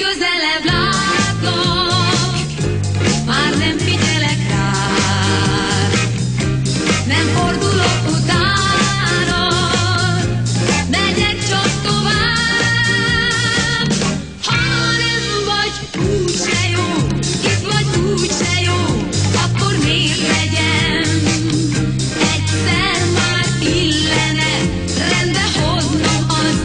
közelebb látlak, már nem figyelek rád. Nem fordulok utána, megyek csak tovább. Ha nem vagy úgyse jó, vagy úgyse jó, akkor miért legyen? Már illene rendbe hoznom az.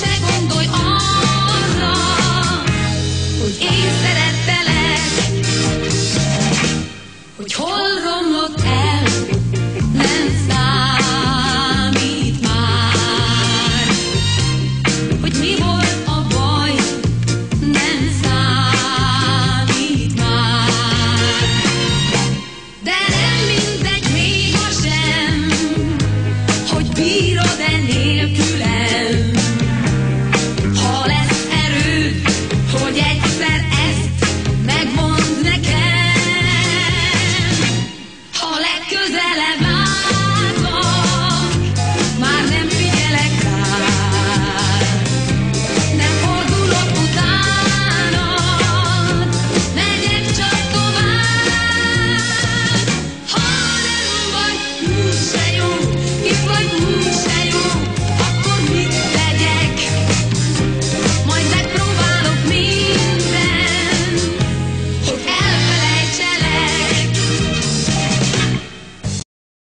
se gondolj arra, hogy én szerettelek, hogy hol romlott el, nem számít már, hogy mi volt a baj, nem számít már, de nem mindegy még a sem, hogy bírod enni. las